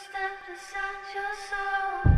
stepped aside your soul.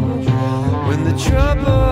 When the trouble